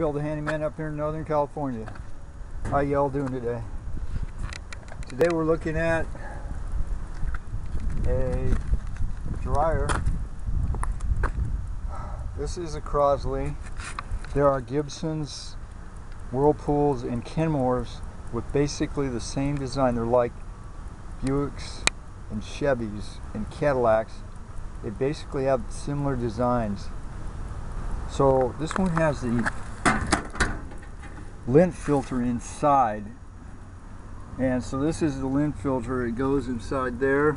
Bill the Handyman up here in Northern California. How y'all doing today? Today we're looking at a dryer. This is a Crosley. There are Gibsons, Whirlpools, and Kenmores with basically the same design. They're like Buicks and Chevys and Cadillacs. They basically have similar designs. So this one has the lint filter inside. And so this is the lint filter. It goes inside there.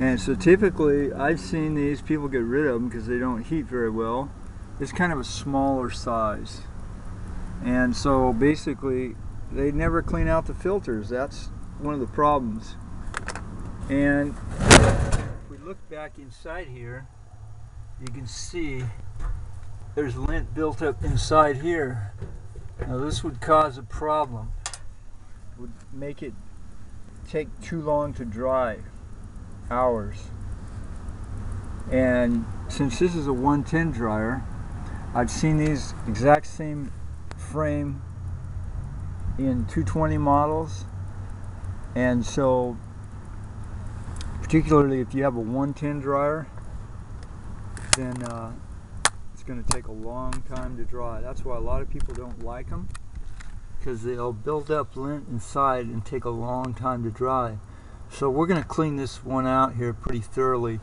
And so typically I've seen these people get rid of them because they don't heat very well. It's kind of a smaller size. And so basically they never clean out the filters. That's one of the problems. And if we look back inside here, you can see there's lint built up inside here. Now this would cause a problem. It would make it take too long to dry, hours. And since this is a 110 dryer, I've seen these exact same frame in 220 models. And so, particularly if you have a 110 dryer, then uh, going to take a long time to dry. That's why a lot of people don't like them because they'll build up lint inside and take a long time to dry. So we're going to clean this one out here pretty thoroughly.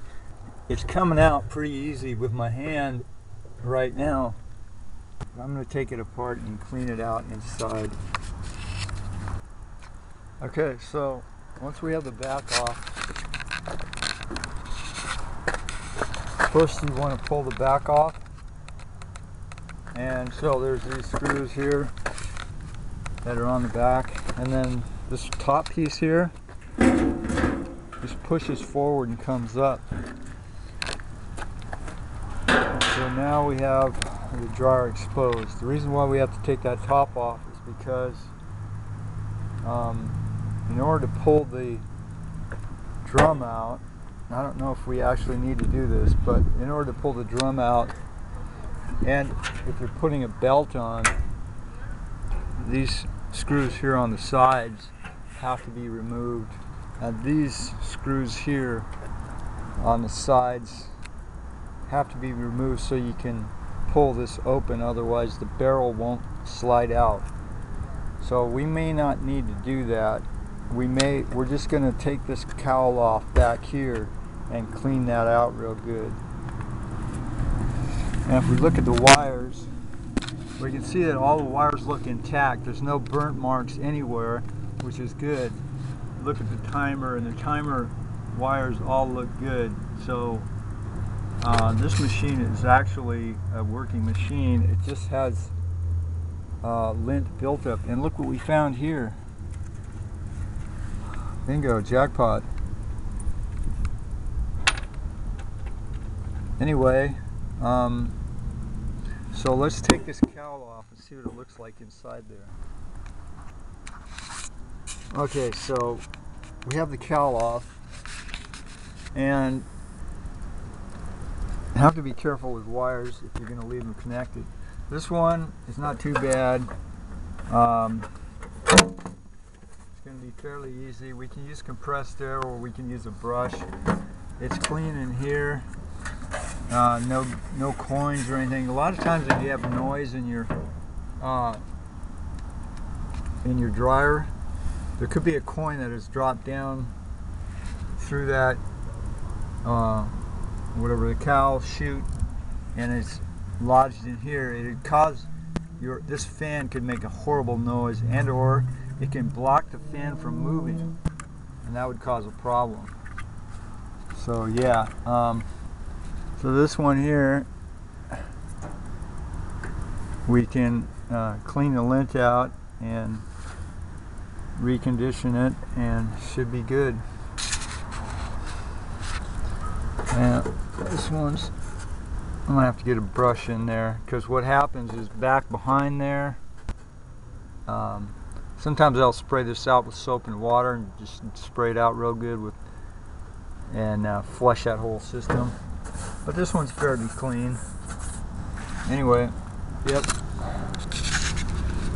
It's coming out pretty easy with my hand right now. I'm going to take it apart and clean it out inside. Okay, so once we have the back off, first you want to pull the back off. And so there's these screws here that are on the back. And then this top piece here just pushes forward and comes up. So now we have the dryer exposed. The reason why we have to take that top off is because um, in order to pull the drum out, I don't know if we actually need to do this, but in order to pull the drum out, and if you're putting a belt on, these screws here on the sides have to be removed. And these screws here on the sides have to be removed so you can pull this open, otherwise the barrel won't slide out. So we may not need to do that. We may, we're just gonna take this cowl off back here and clean that out real good. And if we look at the wires, we can see that all the wires look intact. There's no burnt marks anywhere, which is good. Look at the timer and the timer wires all look good. So uh, this machine is actually a working machine. It just has uh, lint built up. And look what we found here. Bingo, jackpot. Anyway, um, so let's take this cowl off and see what it looks like inside there. Okay, so we have the cowl off and have to be careful with wires if you're going to leave them connected. This one is not too bad. Um, it's going to be fairly easy. We can use compressed air or we can use a brush. It's clean in here. Uh, no, no coins or anything. A lot of times if you have noise in your uh, in your dryer, there could be a coin that has dropped down through that uh, whatever the cowl chute and it's lodged in here. It cause your this fan could make a horrible noise and or it can block the fan from moving and that would cause a problem. So yeah. Um, so this one here, we can uh, clean the lint out and recondition it and should be good. And this one's, I'm gonna have to get a brush in there because what happens is back behind there, um, sometimes I'll spray this out with soap and water and just spray it out real good with and uh, flush that whole system. But this one's fairly clean. Anyway, yep,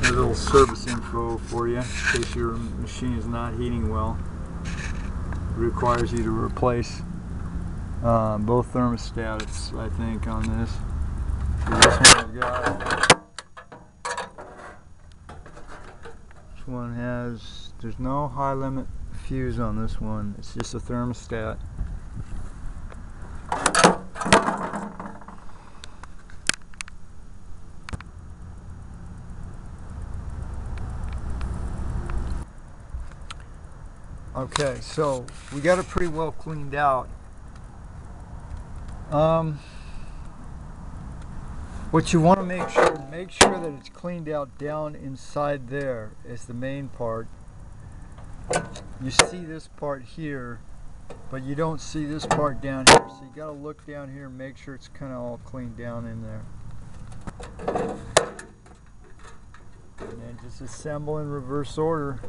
a little service info for you in case your machine is not heating well. It requires you to replace uh, both thermostats, I think, on this. So this one's got. This one has. There's no high limit fuse on this one. It's just a thermostat. Okay, so we got it pretty well cleaned out. Um, what you want to make sure make sure that it's cleaned out down inside there is the main part. You see this part here, but you don't see this part down here. So you got to look down here and make sure it's kind of all cleaned down in there. And then just assemble in reverse order.